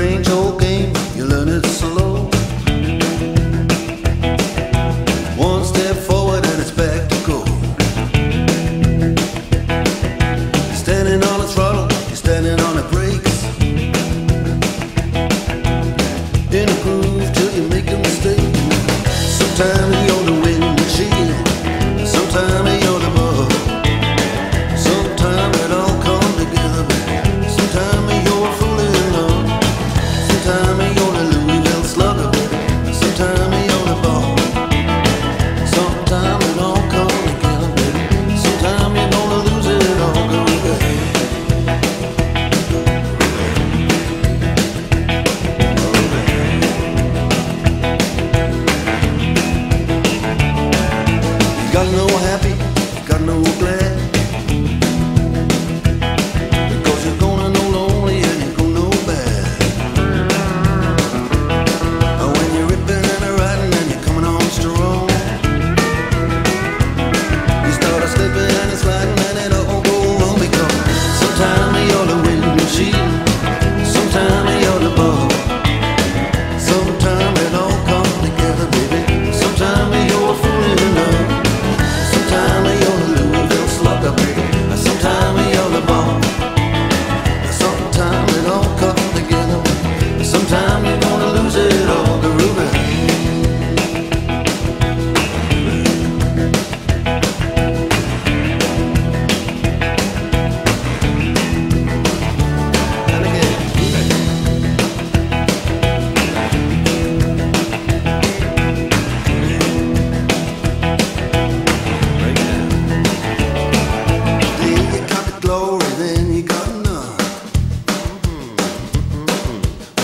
strange old game. got no happy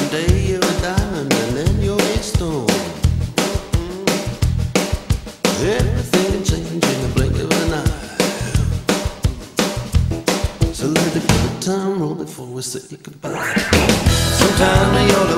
One day you're a diamond and you'll stone. Everything in the blink of an eye. So let the good time roll before we say goodbye. Sometimes you're